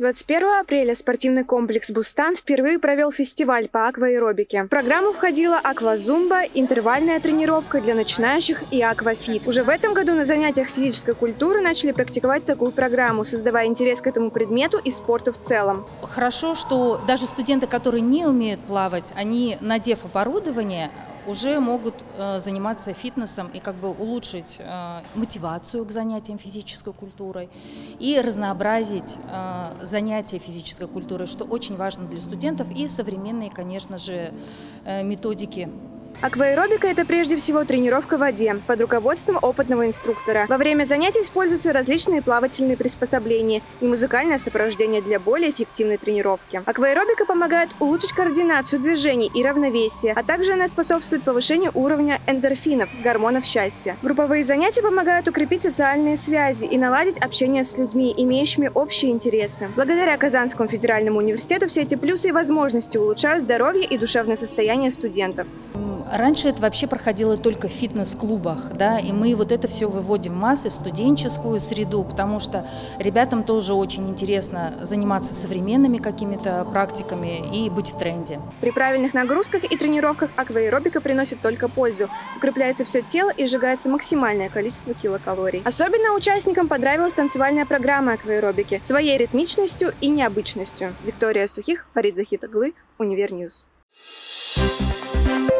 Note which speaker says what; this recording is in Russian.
Speaker 1: 21 апреля спортивный комплекс «Бустан» впервые провел фестиваль по акваэробике. В программу входила аквазумба, интервальная тренировка для начинающих и аквафит. Уже в этом году на занятиях физической культуры начали практиковать такую программу, создавая интерес к этому предмету и спорту в целом.
Speaker 2: Хорошо, что даже студенты, которые не умеют плавать, они, надев оборудование, уже могут э, заниматься фитнесом и как бы улучшить э, мотивацию к занятиям физической культурой и разнообразить э, занятия физической культурой, что очень важно для студентов, и современные, конечно же, методики
Speaker 1: Акваэробика – это прежде всего тренировка в воде под руководством опытного инструктора. Во время занятий используются различные плавательные приспособления и музыкальное сопровождение для более эффективной тренировки. Акваэробика помогает улучшить координацию движений и равновесие, а также она способствует повышению уровня эндорфинов – гормонов счастья. Групповые занятия помогают укрепить социальные связи и наладить общение с людьми, имеющими общие интересы. Благодаря Казанскому федеральному университету все эти плюсы и возможности улучшают здоровье и душевное состояние студентов.
Speaker 2: Раньше это вообще проходило только в фитнес-клубах, да, и мы вот это все выводим в массы, в студенческую среду, потому что ребятам тоже очень интересно заниматься современными какими-то практиками и быть в тренде.
Speaker 1: При правильных нагрузках и тренировках акваэробика приносит только пользу. Укрепляется все тело и сжигается максимальное количество килокалорий. Особенно участникам понравилась танцевальная программа акваэробики своей ритмичностью и необычностью. Виктория Сухих, Фарид Захитаглы, Univer News. Thank